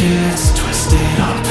gets twisted up.